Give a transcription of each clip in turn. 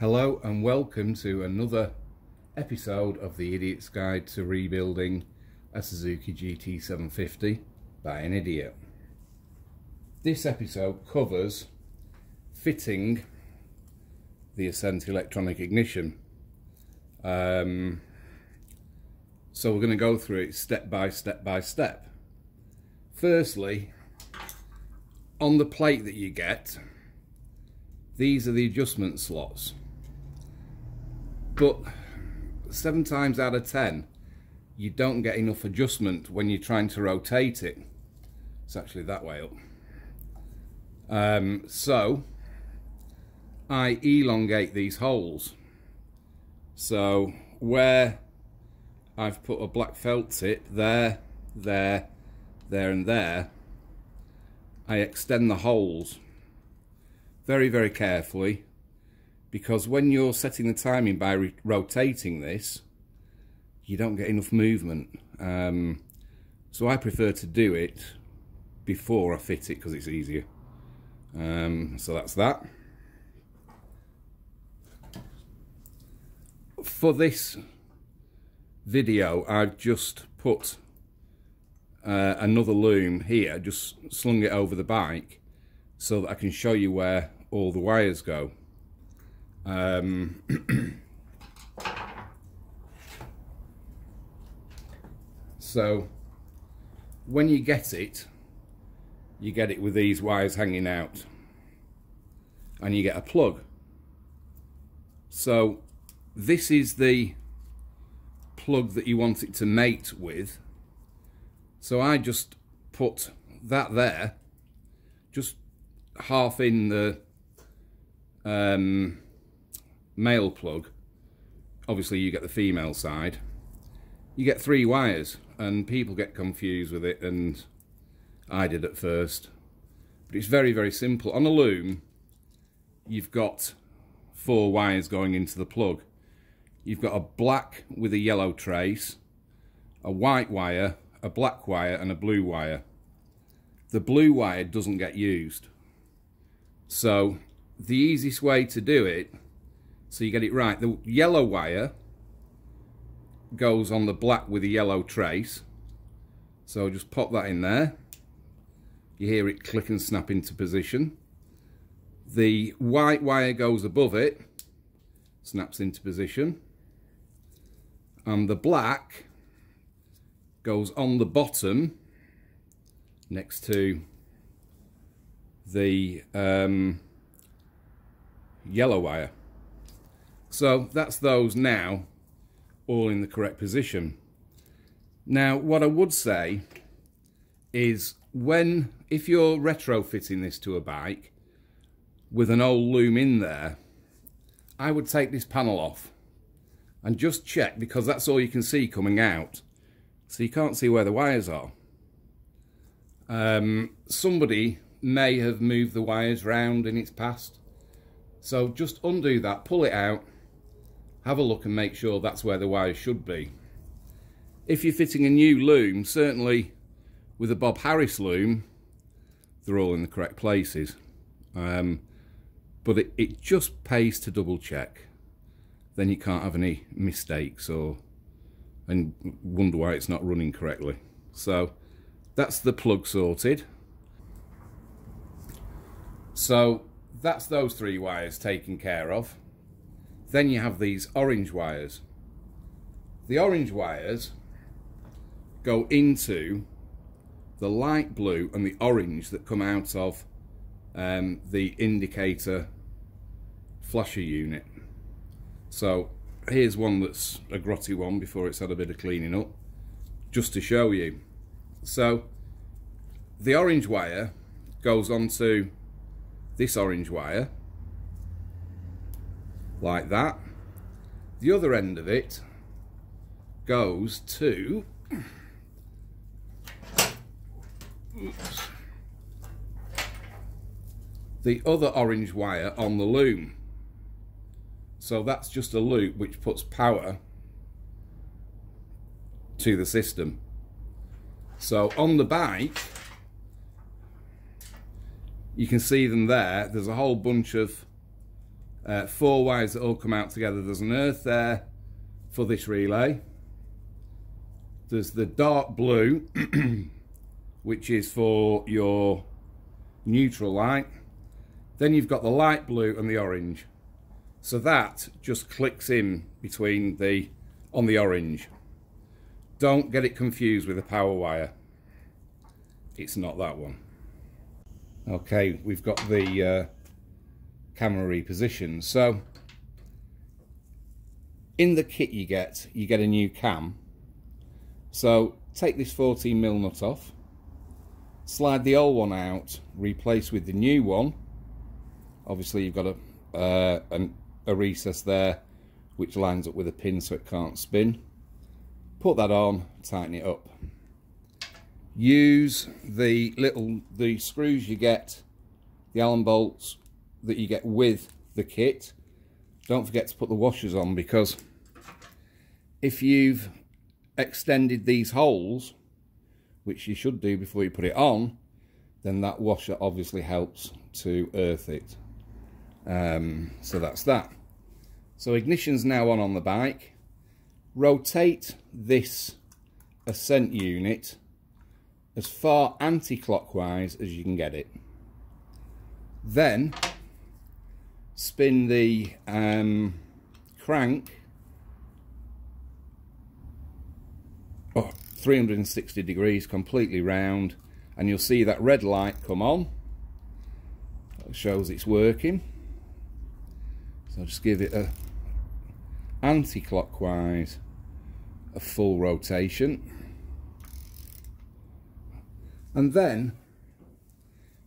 Hello and welcome to another episode of the Idiot's Guide to Rebuilding a Suzuki GT750 by an idiot. This episode covers fitting the Accent electronic ignition. Um, so we're going to go through it step by step by step. Firstly, on the plate that you get, these are the adjustment slots but seven times out of ten you don't get enough adjustment when you're trying to rotate it. It's actually that way up. Um, so I elongate these holes. So where I've put a black felt tip there there there and there I extend the holes very very carefully because when you're setting the timing by rotating this you don't get enough movement. Um, so I prefer to do it before I fit it because it's easier. Um, so that's that. For this video I've just put uh, another loom here just slung it over the bike so that I can show you where all the wires go um, so when you get it, you get it with these wires hanging out and you get a plug. So this is the plug that you want it to mate with. So I just put that there, just half in the um, male plug, obviously you get the female side, you get three wires and people get confused with it and I did at first. But it's very, very simple. On a loom, you've got four wires going into the plug. You've got a black with a yellow trace, a white wire, a black wire and a blue wire. The blue wire doesn't get used. So the easiest way to do it so you get it right. The yellow wire goes on the black with a yellow trace. So just pop that in there. You hear it click and snap into position. The white wire goes above it, snaps into position. And the black goes on the bottom next to the um, yellow wire. So that's those now, all in the correct position. Now, what I would say is when, if you're retrofitting this to a bike with an old loom in there, I would take this panel off and just check because that's all you can see coming out. So you can't see where the wires are. Um, somebody may have moved the wires round in its past. So just undo that, pull it out, have a look and make sure that's where the wires should be. If you're fitting a new loom, certainly with a Bob Harris loom, they're all in the correct places. Um, but it, it just pays to double check. Then you can't have any mistakes or and wonder why it's not running correctly. So that's the plug sorted. So that's those three wires taken care of. Then you have these orange wires. The orange wires go into the light blue and the orange that come out of um, the indicator flasher unit. So here's one that's a grotty one before it's had a bit of cleaning up, just to show you. So the orange wire goes onto this orange wire like that. The other end of it goes to oops, the other orange wire on the loom. So that's just a loop which puts power to the system. So on the bike, you can see them there. There's a whole bunch of Uh, four wires that all come out together. There's an earth there for this relay. There's the dark blue, which is for your neutral light. Then you've got the light blue and the orange. So that just clicks in between the, on the orange. Don't get it confused with a power wire. It's not that one. Okay, we've got the uh, camera repositioned. So, in the kit you get, you get a new cam. So, take this 14mm nut off, slide the old one out, replace with the new one. Obviously you've got a, uh, an, a recess there which lines up with a pin so it can't spin. Put that on, tighten it up. Use the little, the screws you get, the Allen bolts that you get with the kit. Don't forget to put the washers on because if you've extended these holes, which you should do before you put it on, then that washer obviously helps to earth it. Um, so that's that. So ignition's now on on the bike. Rotate this accent unit as far anti-clockwise as you can get it. Then spin the um, crank. Oh, 360 degrees completely round. And you'll see that red light come on. That shows it's working. So I'll just give it a anti-clockwise a full rotation. And then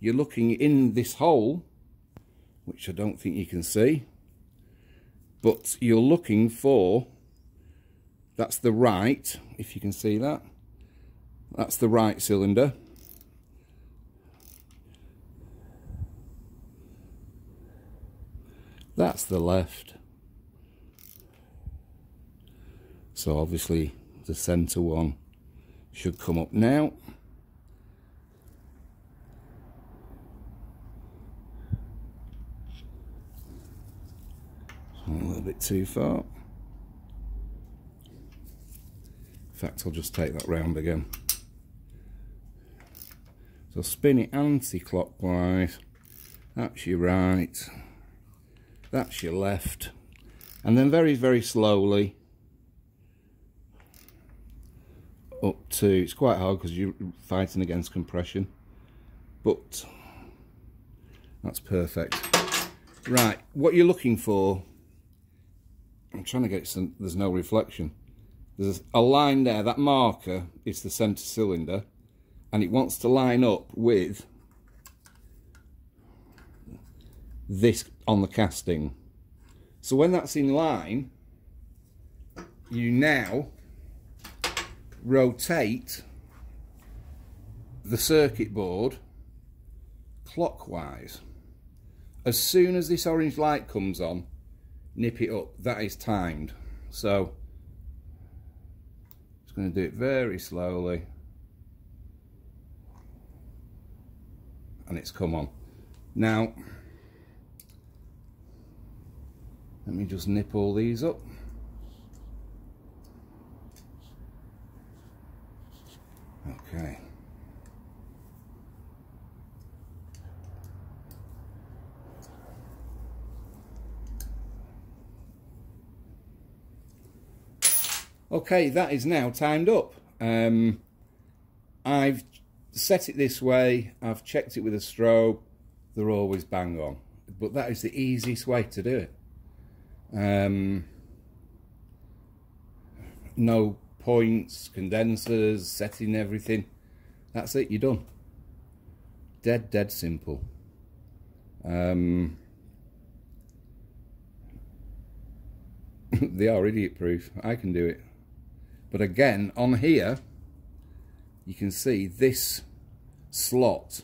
you're looking in this hole which I don't think you can see but you're looking for that's the right if you can see that that's the right cylinder. That's the left. So obviously the center one should come up now a little too far. In fact I'll just take that round again. So spin it anti-clockwise. That's your right. That's your left. And then very very slowly up to it's quite hard because you're fighting against compression but that's perfect. Right what you're looking for I'm trying to get some there's no reflection. There's a line there that marker is the center cylinder and it wants to line up with this on the casting. So when that's in line you now rotate the circuit board clockwise. As soon as this orange light comes on nip it up. That is timed. So just going to do it very slowly. And it's come on. Now let me just nip all these up okay okay that is now timed up. Um, I've set it this way I've checked it with a strobe they're always bang on. But that is the easiest way to do it. Um, no points condensers setting everything. That's it you're done. Dead dead simple. Um, they are idiot proof I can do it but again, on here, you can see this slot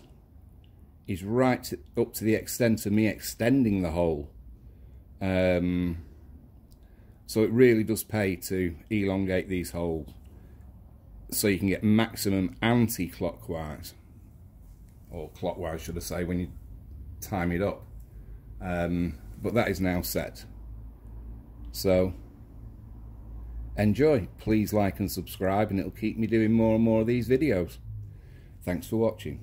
is right up to the extent of me extending the hole. Um, so it really does pay to elongate these holes so you can get maximum anti-clockwise or clockwise should I say when you time it up um, but that is now set. So enjoy. Please like and subscribe and it'll keep me doing more and more of these videos. Thanks for watching.